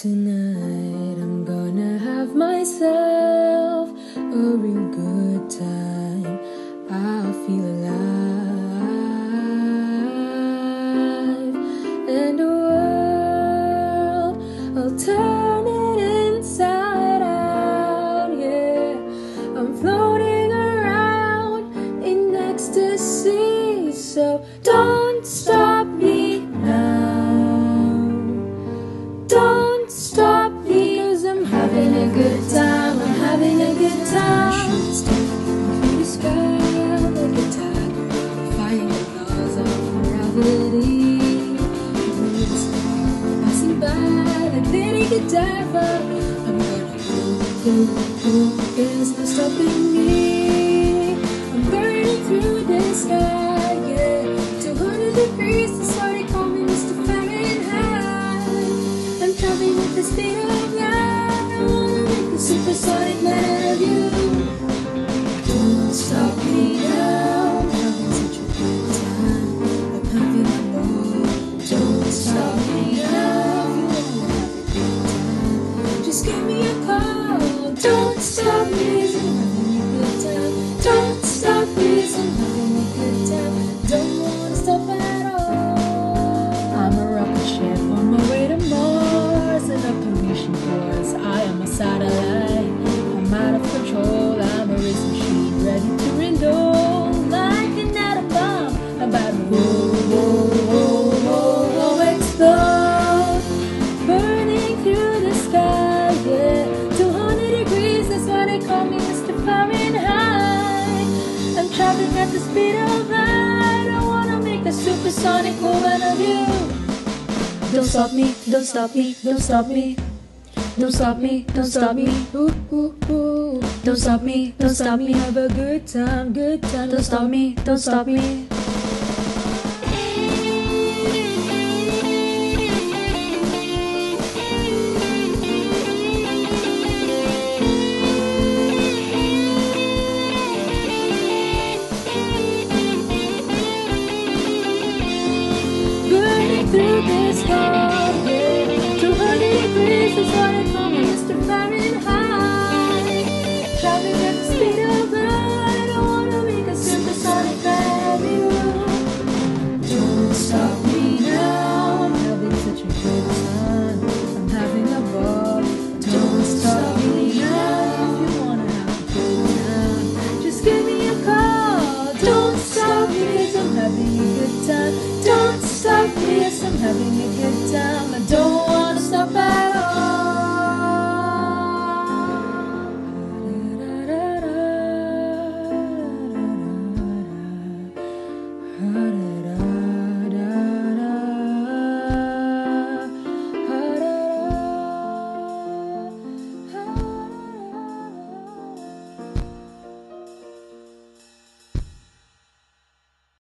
Tonight I'm gonna have myself a real good time. I feel alive and the world I'll turn it inside out. Yeah, I'm floating around in ecstasy, so don't stop. a diver. I'm gonna go, go, go. There's no stopping me. Don't stop me. at the speed of light. I wanna make a supersonic woman of you. Don't stop me, don't stop me, don't stop me. Don't stop me, don't stop me. Ooh, ooh, ooh. Don't stop me, don't stop me. Have a good time, good time. Don't stop me, don't stop me. this time. having me.